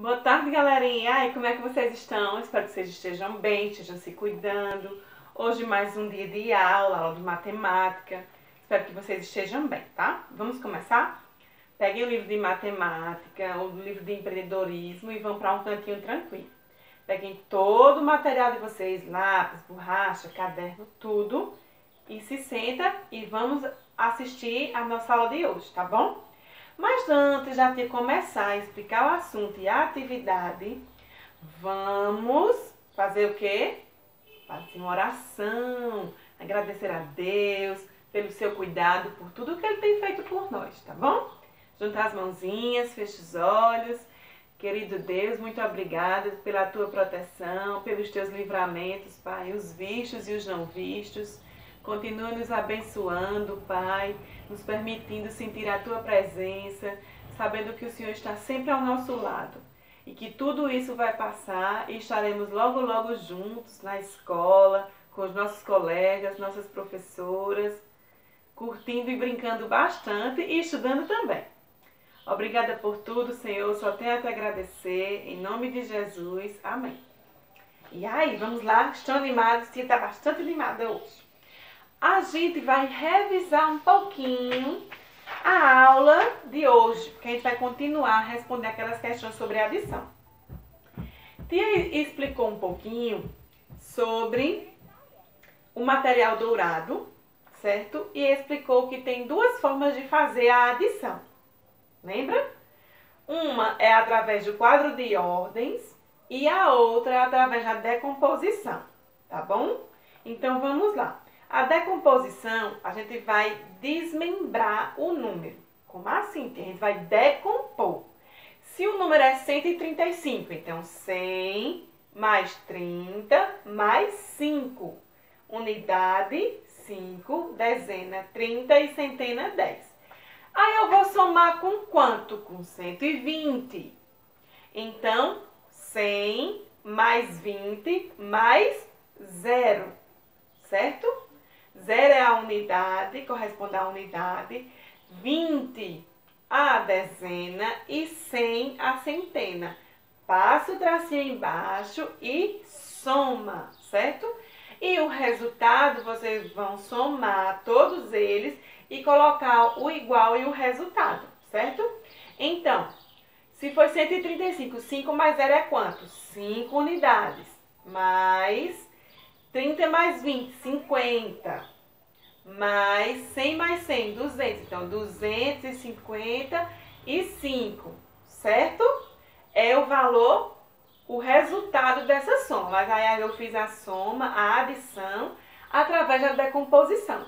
Boa tarde, galerinha. E como é que vocês estão? Espero que vocês estejam bem, estejam se cuidando. Hoje mais um dia de aula, aula de matemática. Espero que vocês estejam bem, tá? Vamos começar? Peguem o livro de matemática, o livro de empreendedorismo e vão para um cantinho tranquilo. Peguem todo o material de vocês, lápis, borracha, caderno, tudo. E se senta e vamos assistir a nossa aula de hoje, tá bom? Mas antes de começar a explicar o assunto e a atividade, vamos fazer o quê? Fazer uma oração, agradecer a Deus pelo seu cuidado, por tudo que Ele tem feito por nós, tá bom? Juntar as mãozinhas, feche os olhos. Querido Deus, muito obrigada pela tua proteção, pelos teus livramentos, Pai, os vistos e os não vistos. Continua nos abençoando, Pai, nos permitindo sentir a Tua presença, sabendo que o Senhor está sempre ao nosso lado e que tudo isso vai passar e estaremos logo, logo juntos na escola, com os nossos colegas, nossas professoras, curtindo e brincando bastante e estudando também. Obrigada por tudo, Senhor. Só tenho a te agradecer. Em nome de Jesus. Amém. E aí, vamos lá? Estão animados? Tia está bastante animada hoje a gente vai revisar um pouquinho a aula de hoje, porque a gente vai continuar a responder aquelas questões sobre adição. Tia explicou um pouquinho sobre o material dourado, certo? E explicou que tem duas formas de fazer a adição. Lembra? Uma é através do quadro de ordens e a outra é através da decomposição, tá bom? Então vamos lá. A decomposição, a gente vai desmembrar o número. Como assim? A gente vai decompor. Se o número é 135, então 100 mais 30 mais 5. Unidade, 5, dezena, 30 e centena, 10. Aí eu vou somar com quanto? Com 120. Então, 100 mais 20 mais 0, certo? 0 é a unidade, corresponde à unidade, 20 a dezena e 100 a centena. Passa o tracinho embaixo e soma, certo? E o resultado, vocês vão somar todos eles e colocar o igual e o resultado, certo? Então, se foi 135, 5 mais 0 é quanto? 5 unidades. Mais 30 mais 20, 50. Mais 100 mais 100, 200. Então, 255, certo? É o valor, o resultado dessa soma. Mas aí eu fiz a soma, a adição, através da decomposição.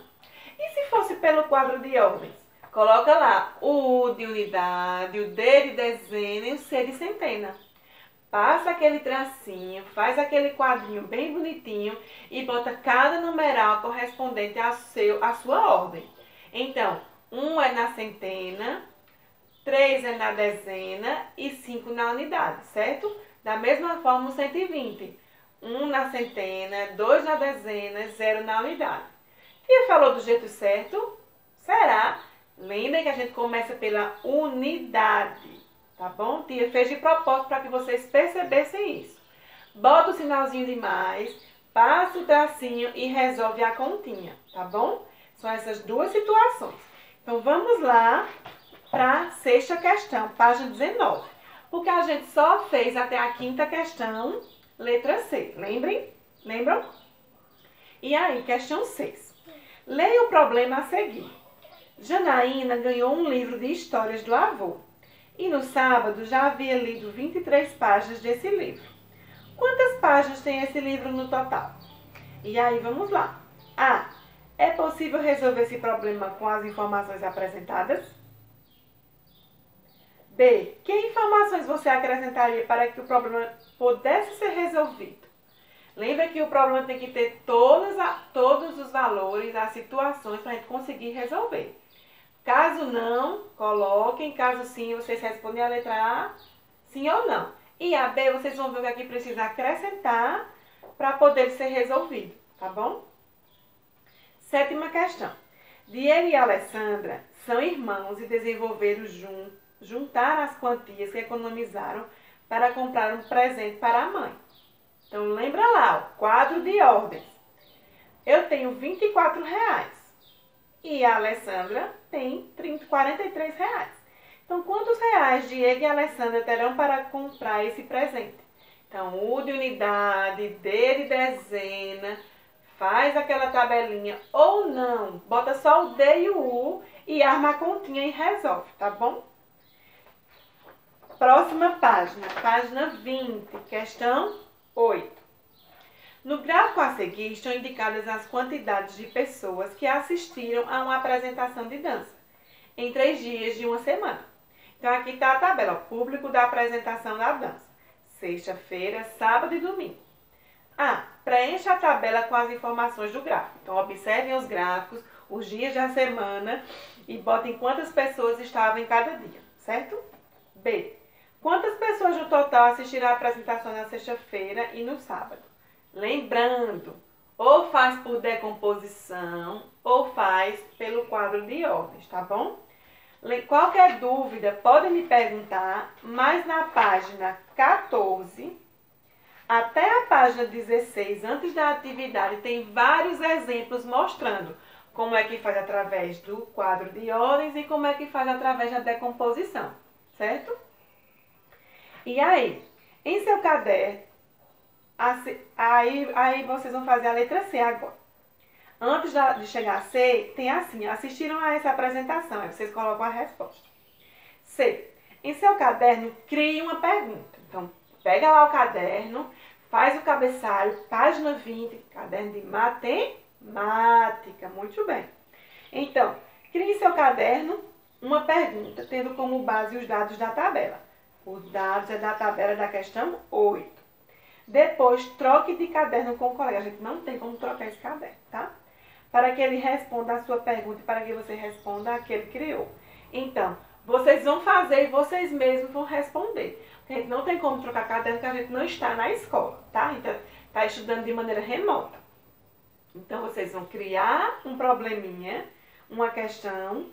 E se fosse pelo quadro de ordens? Coloca lá o de unidade, o D de dezena e o C de centena passa aquele tracinho, faz aquele quadrinho bem bonitinho e bota cada numeral correspondente a seu, à sua ordem. Então, um é na centena, três é na dezena e cinco na unidade, certo? Da mesma forma, o 120. Um na centena, dois na dezena, zero na unidade. E falou do jeito certo? Será? Lembra que a gente começa pela unidade. Tá bom? Tia fez de propósito para que vocês percebessem isso. Bota o sinalzinho de mais, passa o tracinho e resolve a continha, tá bom? São essas duas situações. Então, vamos lá para a sexta questão, página 19. Porque a gente só fez até a quinta questão, letra C. Lembrem? Lembram? E aí, questão 6. Leia o problema a seguir. Janaína ganhou um livro de histórias do avô e no sábado já havia lido 23 páginas desse livro. Quantas páginas tem esse livro no total? E aí vamos lá. A. É possível resolver esse problema com as informações apresentadas? B. Que informações você acrescentaria para que o problema pudesse ser resolvido? Lembra que o problema tem que ter todos, todos os valores, as situações para a gente conseguir resolver. Caso não, coloquem. Caso sim, vocês respondem a letra A, sim ou não. E a B, vocês vão ver o que aqui precisa acrescentar para poder ser resolvido, tá bom? Sétima questão. Diego e Alessandra são irmãos e desenvolveram jun juntar as quantias que economizaram para comprar um presente para a mãe. Então lembra lá, o quadro de ordens. Eu tenho 24 reais e a Alessandra tem 30, 43 reais. Então quantos reais Diego e Alessandra terão para comprar esse presente? Então U de unidade, D de dezena, faz aquela tabelinha ou não, bota só o D e o U e arma a continha e resolve, tá bom? Próxima página, página 20, questão 8. No gráfico a seguir estão indicadas as quantidades de pessoas que assistiram a uma apresentação de dança em três dias de uma semana. Então aqui está a tabela, o público da apresentação da dança. Sexta-feira, sábado e domingo. Ah, preencha a tabela com as informações do gráfico. Então observem os gráficos, os dias da semana e botem quantas pessoas estavam em cada dia, certo? B. Quantas pessoas no total assistiram a apresentação na sexta-feira e no sábado? Lembrando, ou faz por decomposição ou faz pelo quadro de ordens, tá bom? Qualquer dúvida pode me perguntar, mas na página 14 até a página 16, antes da atividade, tem vários exemplos mostrando como é que faz através do quadro de ordens e como é que faz através da decomposição, certo? E aí, em seu caderno, aí, aí vocês vão fazer a letra C agora. Antes de chegar a C, tem assim, assistiram a essa apresentação, aí vocês colocam a resposta. C. Em seu caderno, crie uma pergunta. Então, pega lá o caderno, faz o cabeçalho, página 20, caderno de matemática. Muito bem. Então, crie em seu caderno uma pergunta, tendo como base os dados da tabela. Os dados é da tabela da questão 8. Depois, troque de caderno com o colega. A gente não tem como trocar esse caderno, tá? Para que ele responda a sua pergunta e para que você responda a que ele criou. Então, vocês vão fazer e vocês mesmos vão responder. A gente não tem como trocar caderno porque a gente não está na escola, tá? Então, está estudando de maneira remota. Então, vocês vão criar um probleminha, uma questão,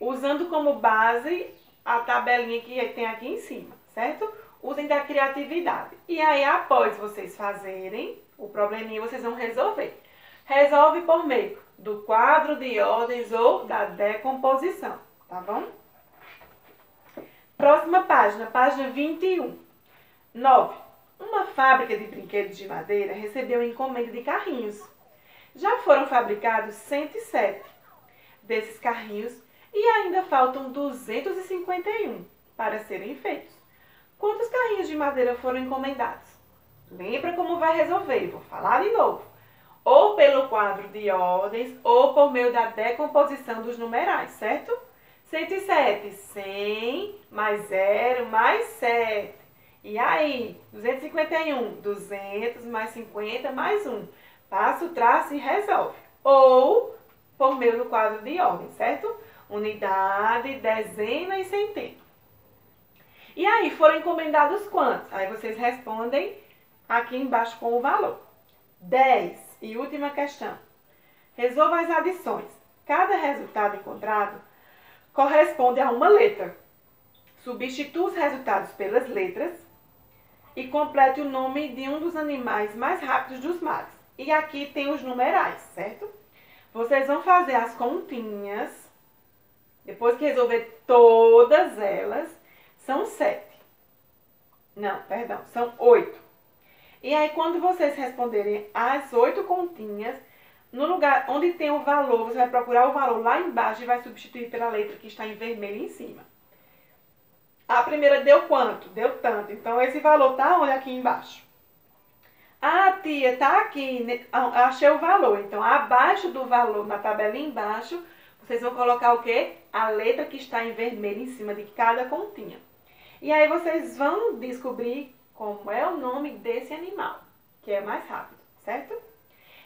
usando como base a tabelinha que tem aqui em cima, certo? Usem da criatividade. E aí, após vocês fazerem o probleminha, vocês vão resolver. Resolve por meio do quadro de ordens ou da decomposição, tá bom? Próxima página, página 21. 9. Uma fábrica de brinquedos de madeira recebeu encomenda de carrinhos. Já foram fabricados 107 desses carrinhos e ainda faltam 251 para serem feitos. Quantos carrinhos de madeira foram encomendados? Lembra como vai resolver? Vou falar de novo. Ou pelo quadro de ordens ou por meio da decomposição dos numerais, certo? 107, 100 mais 0 mais 7. E aí, 251, 200 mais 50 mais 1. Passa o traço e resolve. Ou por meio do quadro de ordem, certo? unidade, dezena e centena. E aí, foram encomendados quantos? Aí vocês respondem aqui embaixo com o valor. 10. E última questão. Resolva as adições. Cada resultado encontrado corresponde a uma letra. Substitua os resultados pelas letras e complete o nome de um dos animais mais rápidos dos mares. E aqui tem os numerais, certo? Vocês vão fazer as continhas depois que resolver todas elas, são sete. Não, perdão, são oito. E aí, quando vocês responderem as oito continhas, no lugar onde tem o valor, você vai procurar o valor lá embaixo e vai substituir pela letra que está em vermelho em cima. A primeira deu quanto? Deu tanto. Então, esse valor tá onde? Aqui embaixo. Ah, tia, tá aqui. Né? Ah, achei o valor. Então, abaixo do valor, na tabela embaixo, vocês vão colocar o quê? A letra que está em vermelho em cima de cada continha. E aí vocês vão descobrir como é o nome desse animal, que é mais rápido, certo?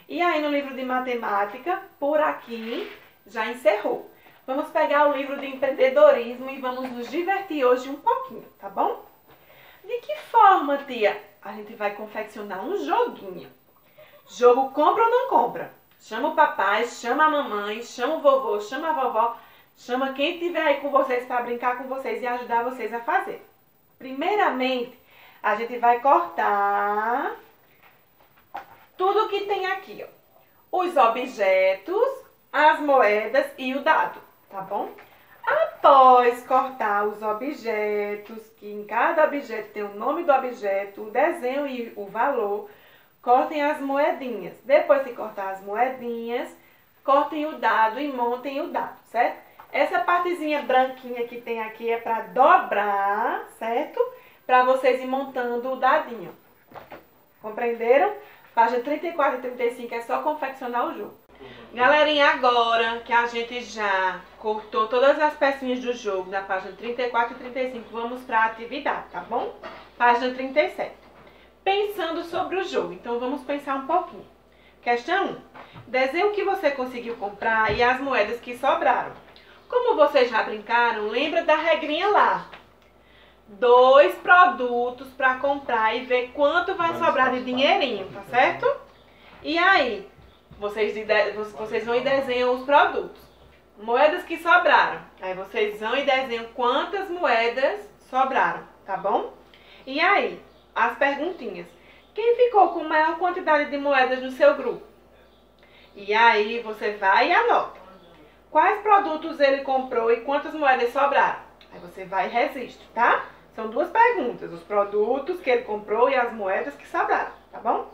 E aí no livro de matemática, por aqui, já encerrou. Vamos pegar o livro de empreendedorismo e vamos nos divertir hoje um pouquinho, tá bom? De que forma, tia? A gente vai confeccionar um joguinho. Jogo compra ou não compra? Chama o papai, chama a mamãe, chama o vovô, chama a vovó, chama quem estiver aí com vocês para brincar com vocês e ajudar vocês a fazer. Primeiramente, A gente vai cortar tudo que tem aqui, ó. Os objetos, as moedas e o dado, tá bom? Após cortar os objetos, que em cada objeto tem o nome do objeto, o desenho e o valor, cortem as moedinhas. Depois de cortar as moedinhas, cortem o dado e montem o dado, certo? Essa partezinha branquinha que tem aqui é para dobrar, certo? Para vocês ir montando o dadinho. Compreenderam? Página 34 e 35 é só confeccionar o jogo. Galerinha, agora que a gente já cortou todas as pecinhas do jogo na página 34 e 35, vamos para a atividade, tá bom? Página 37. Pensando sobre o jogo. Então, vamos pensar um pouquinho. Questão 1. Desenhe o que você conseguiu comprar e as moedas que sobraram. Como vocês já brincaram, lembra da regrinha lá. Dois produtos para comprar e ver quanto vai sobrar de dinheirinho, tá certo? E aí, vocês, vocês vão e desenham os produtos. Moedas que sobraram. Aí vocês vão e desenham quantas moedas sobraram, tá bom? E aí, as perguntinhas. Quem ficou com maior quantidade de moedas no seu grupo? E aí você vai e anota. Quais produtos ele comprou e quantas moedas sobraram? Aí você vai e resiste, tá? São duas perguntas. Os produtos que ele comprou e as moedas que sobraram, tá bom?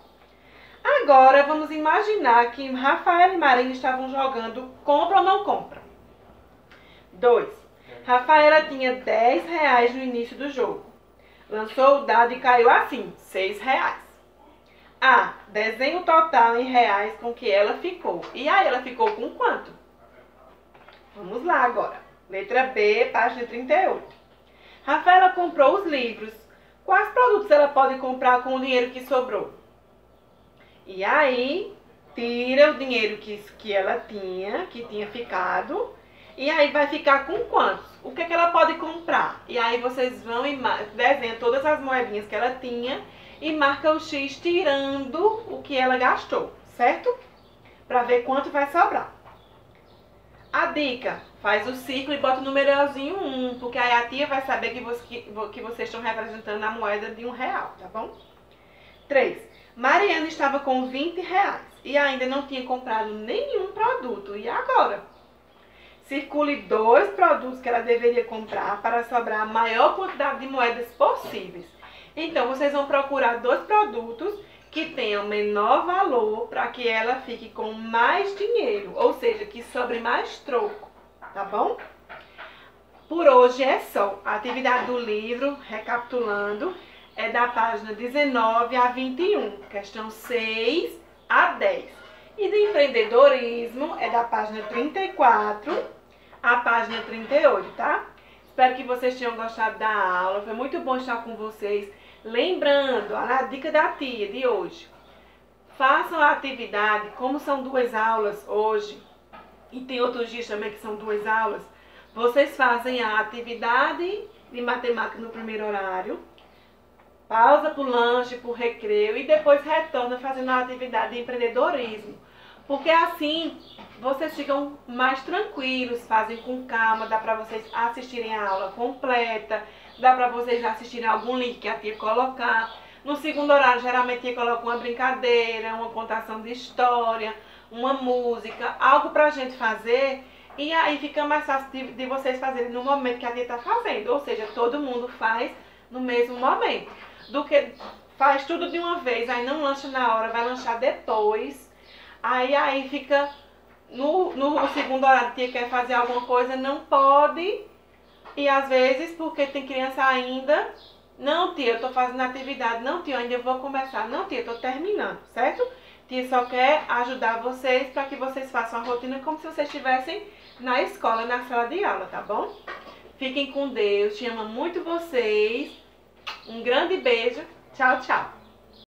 Agora vamos imaginar que Rafael e Marina estavam jogando compra ou não compra. 2. Rafaela tinha 10 reais no início do jogo. Lançou o dado e caiu assim, 6 reais. A. Desenho total em reais com que ela ficou. E aí ela ficou com quanto? Vamos lá agora. Letra B, página 38. Rafaela comprou os livros. Quais produtos ela pode comprar com o dinheiro que sobrou? E aí, tira o dinheiro que, que ela tinha, que tinha ficado, e aí vai ficar com quantos? O que, é que ela pode comprar? E aí vocês vão e desenham todas as moedinhas que ela tinha e marca o X tirando o que ela gastou, certo? Para ver quanto vai sobrar. A dica, faz o círculo e bota o numerozinho 1, porque aí a tia vai saber que, você, que vocês estão representando a moeda de um real, tá bom? 3. Mariana estava com 20 reais e ainda não tinha comprado nenhum produto. E agora? Circule dois produtos que ela deveria comprar para sobrar a maior quantidade de moedas possíveis. Então, vocês vão procurar dois produtos que tenham menor valor para que ela fique com mais dinheiro, ou seja, que sobre mais troco, tá bom? Por hoje é só. A atividade do livro, recapitulando, é da página 19 a 21, questão 6 a 10. E de empreendedorismo é da página 34 a página 38, tá? Espero que vocês tenham gostado da aula, foi muito bom estar com vocês. Lembrando, a dica da tia de hoje, façam a atividade, como são duas aulas hoje, e tem outros dias também que são duas aulas, vocês fazem a atividade de matemática no primeiro horário, pausa para o lanche, para o recreio e depois retorna fazendo a atividade de empreendedorismo. Porque assim vocês ficam mais tranquilos, fazem com calma, dá para vocês assistirem a aula completa, dá para vocês assistirem algum link que a tia colocar. No segundo horário, geralmente a tia coloca uma brincadeira, uma contação de história, uma música, algo para a gente fazer. E aí fica mais fácil de, de vocês fazerem no momento que a tia está fazendo. Ou seja, todo mundo faz no mesmo momento do que faz tudo de uma vez, aí não lancha na hora, vai lanchar depois. Aí aí fica no, no segundo horário que quer fazer alguma coisa, não pode. E às vezes, porque tem criança ainda, não tia, eu tô fazendo atividade, não tia, ainda vou começar, não tia, eu tô terminando, certo? Tia só quer ajudar vocês para que vocês façam a rotina como se vocês estivessem na escola, na sala de aula, tá bom? Fiquem com Deus, te amo muito vocês. Um grande beijo. Tchau, tchau.